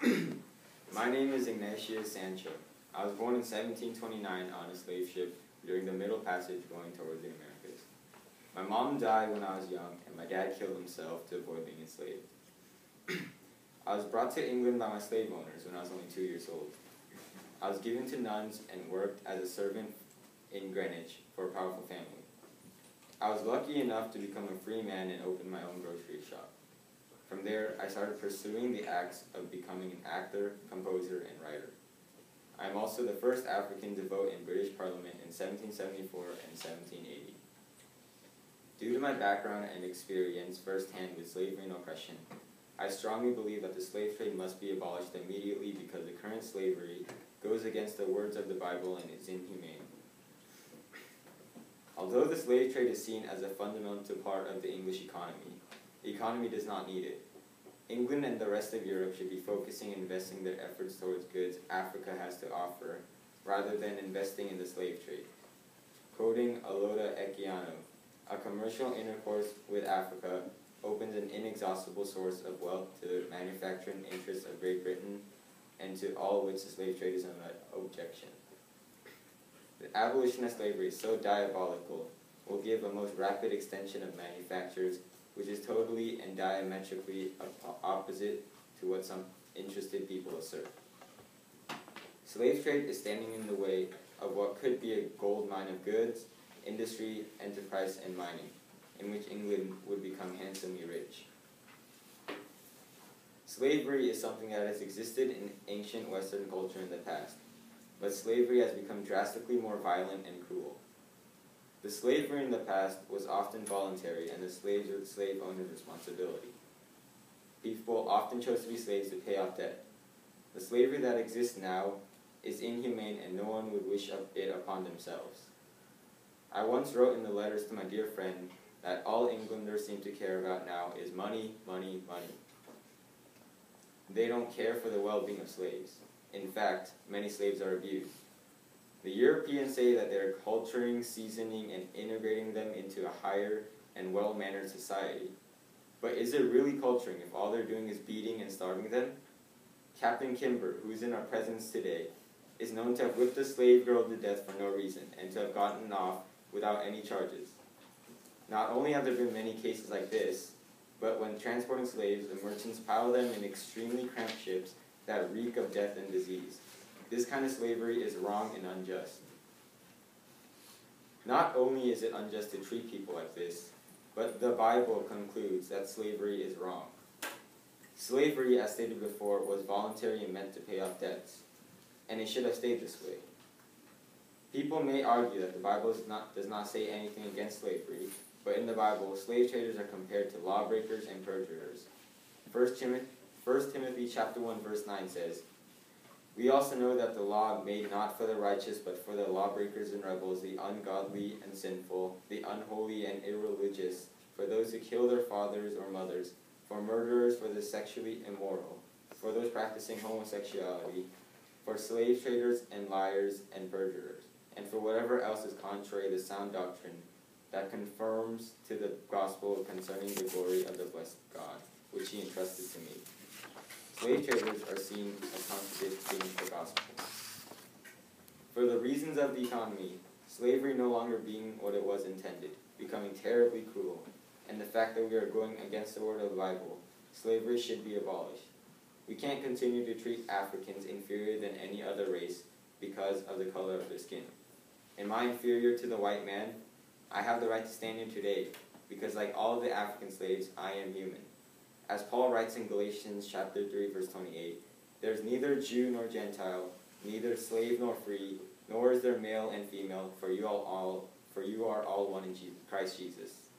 My name is Ignatius Sancho. I was born in 1729 on a slave ship during the Middle Passage going towards the Americas. My mom died when I was young, and my dad killed himself to avoid being enslaved. I was brought to England by my slave owners when I was only two years old. I was given to nuns and worked as a servant in Greenwich for a powerful family. I was lucky enough to become a free man and open my own grocery shop. From there, I started pursuing the acts of becoming an actor, composer, and writer. I am also the first African to vote in British Parliament in 1774 and 1780. Due to my background and experience firsthand with slavery and oppression, I strongly believe that the slave trade must be abolished immediately because the current slavery goes against the words of the Bible and is inhumane. Although the slave trade is seen as a fundamental part of the English economy, the economy does not need it. England and the rest of Europe should be focusing and investing their efforts towards goods Africa has to offer, rather than investing in the slave trade. Quoting Olaudah Equiano, a commercial intercourse with Africa opens an inexhaustible source of wealth to the manufacturing interests of Great Britain and to all which the slave trade is an objection. The abolition of slavery so diabolical, will give a most rapid extension of manufactures, which is totally and diametrically opposite to what some interested people assert. Slave trade is standing in the way of what could be a gold mine of goods, industry, enterprise, and mining, in which England would become handsomely rich. Slavery is something that has existed in ancient Western culture in the past, but slavery has become drastically more violent and cruel. The slavery in the past was often voluntary, and the slaves were the slave owner's responsibility. People often chose to be slaves to pay off debt. The slavery that exists now is inhumane, and no one would wish it upon themselves. I once wrote in the letters to my dear friend that all Englanders seem to care about now is money, money, money. They don't care for the well-being of slaves. In fact, many slaves are abused. The Europeans say that they're culturing, seasoning, and integrating them into a higher and well-mannered society. But is it really culturing if all they're doing is beating and starving them? Captain Kimber, who is in our presence today, is known to have whipped a slave girl to death for no reason and to have gotten off without any charges. Not only have there been many cases like this, but when transporting slaves, the merchants pile them in extremely cramped ships that reek of death and disease. This kind of slavery is wrong and unjust. Not only is it unjust to treat people like this, but the Bible concludes that slavery is wrong. Slavery, as stated before, was voluntary and meant to pay off debts, and it should have stayed this way. People may argue that the Bible does not, does not say anything against slavery, but in the Bible, slave traders are compared to lawbreakers and perjurers. 1 Timothy, 1 Timothy chapter 1 verse 9 says, We also know that the law made not for the righteous, but for the lawbreakers and rebels, the ungodly and sinful, the unholy and irreligious, for those who kill their fathers or mothers, for murderers, for the sexually immoral, for those practicing homosexuality, for slave traders and liars and perjurers, and for whatever else is contrary to sound doctrine that confirms to the gospel concerning the glory of the blessed God, which he entrusted to me. Slave traders are seen as contradicting the gospel. For the reasons of the economy, slavery no longer being what it was intended, becoming terribly cruel, and the fact that we are going against the word of the Bible, slavery should be abolished. We can't continue to treat Africans inferior than any other race because of the color of their skin. Am I inferior to the white man? I have the right to stand here today, because like all the African slaves, I am human. As Paul writes in Galatians chapter 3, verse 28, there is neither Jew nor Gentile, neither slave nor free, nor is there male and female, for you all, all for you are all one in Jesus, Christ Jesus.